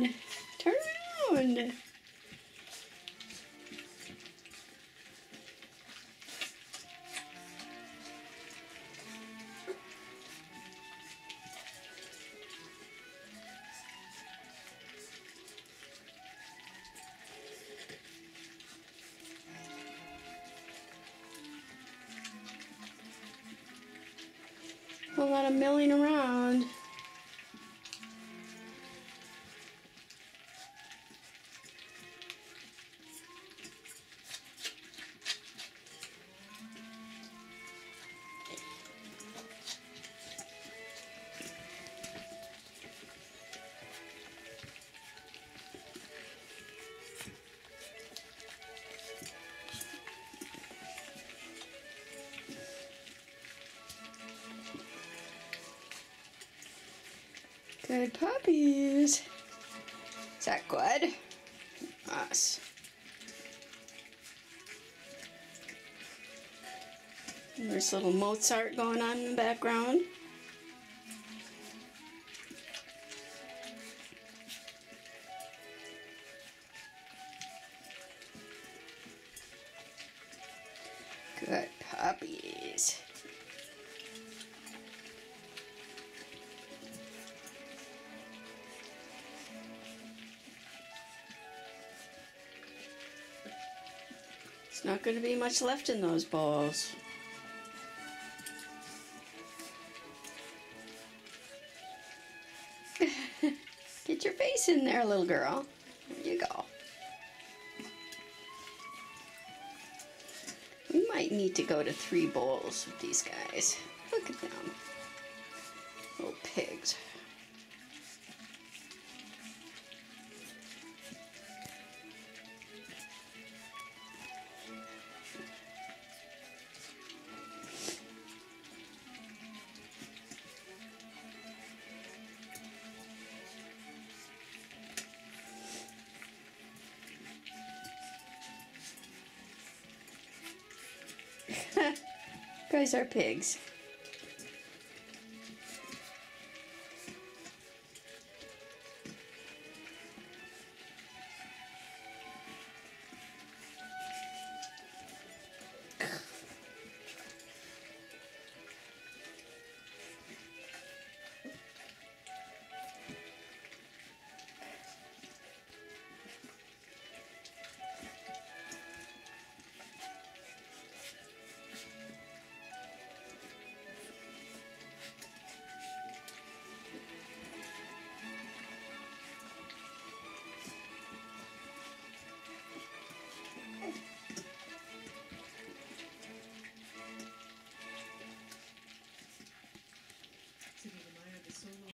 around. Turn around. a lot of milling around. Good puppies. Is that good? Us. There's little Mozart going on in the background. Good puppies. There's not going to be much left in those bowls. Get your face in there, little girl. There you go. We might need to go to three bowls with these guys. Look at them. Little pigs. guys are pigs.